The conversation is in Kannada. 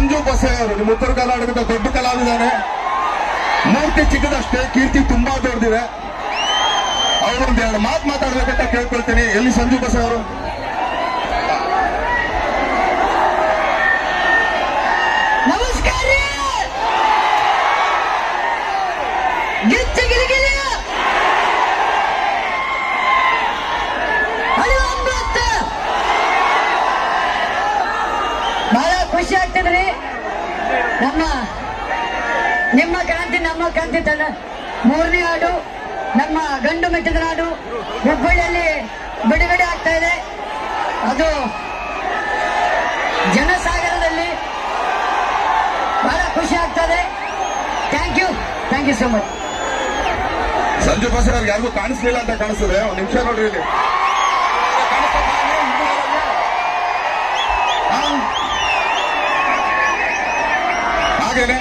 ಸಂಜು ಬಸೆ ಅವರು, ನಿಮ್ಮ ಉತ್ತರ ಕರ್ನಾಟಕದ ದೊಡ್ಡ ಕಲಾವಿದಾನೆ. ಮೂರ್ತಿ ಚಿಕ್ಕದಷ್ಟೇ, ಕೀರ್ತಿ ತುಂಬಾ ದೊಡ್ಡದಿದೆ. ಅವರೊಂದು ಎರಡು ಮಾತು ಮಾತಾಡ್ಬೇಕಂತ ಕೇಳ್ಕೊಳ್ತೀನಿ. ಎಲ್ಲಿ ಸಂಜು ಬಸೆ ಅವರು? ನಮಸ್ಕಾರ! ಖುಷಿ ಆಗ್ತದ್ರಿ? ನಮ್ಮ, ನಿಮ್ಮ ಕ್ರಾಂತಿ, ನಮ್ಮ ಕ್ರಾಂತಿ ತಂಡ ಮೂರನೇ ಹಾಡು, ನಮ್ಮ ಗಂಡು ಮೆಟ್ಟಿದ ನಾಡು ಹುಬ್ಬಳ್ಳಿಯಲ್ಲಿ ಬಿಡುಗಡೆ ಆಗ್ತಾ ಇದೆ. ಅದು ಜನಸಾಗರದಲ್ಲಿ ಬಹಳ ಖುಷಿ ಆಗ್ತದೆ. Thank you thank you so much Sanju ಬಸೆ ಅವ್ರಿಗೆ ಯಾರಿಗೂ ಕಾಣಿಸ್ಲಿಲ್ಲ ಅಂತ ಕಾಣಿಸ್ತದೆ. ಒಂದು ನಿಮಿಷ ನೋಡ್ರಿ ಇಲ್ಲಿ. ஆகல.